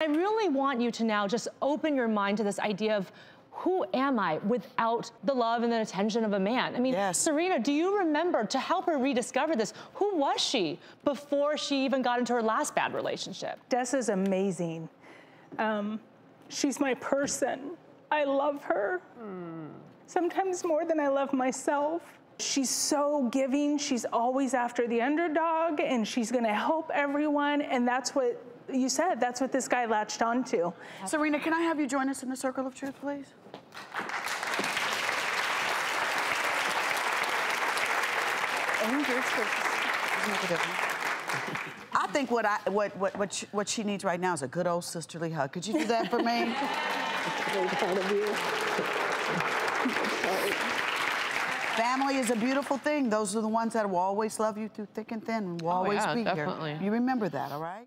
I really want you to now just open your mind to this idea of who am I without the love and the attention of a man? I mean, yes. Serina, do you remember to help her rediscover this? Who was she before she even got into her last bad relationship? Dessa's amazing. Um, she's my person. I love her. Mm. Sometimes more than I love myself. She's so giving. She's always after the underdog and she's going to help everyone. And that's what you said that's what this guy latched onto. Serina, can I have you join us in the circle of truth, please? I think what I what what what she, what she needs right now is a good old sisterly hug. Could you do that for me? Family is a beautiful thing. Those are the ones that will always love you through thick and thin and will oh, always yeah, be definitely. here. You remember that, all right?